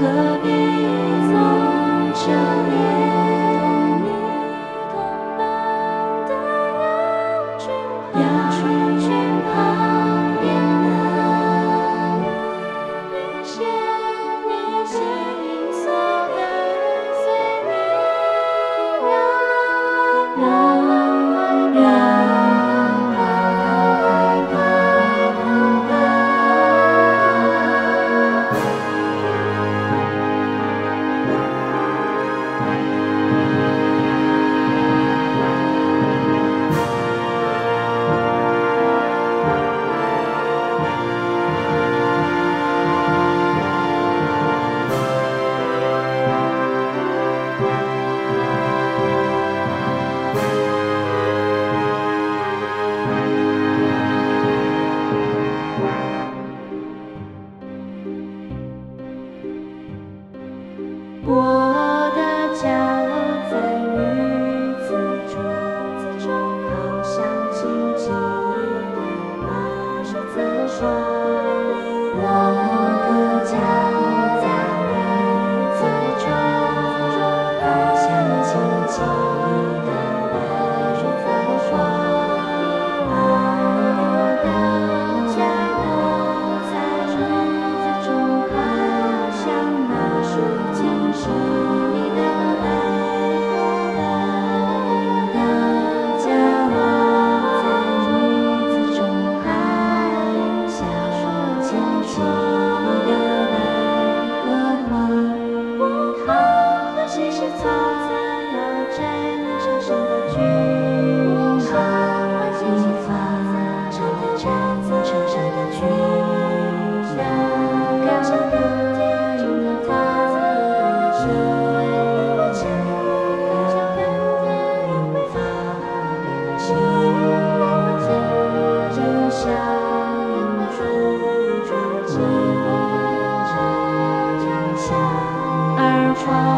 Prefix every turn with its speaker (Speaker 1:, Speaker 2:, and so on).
Speaker 1: 何必总遮掩 time.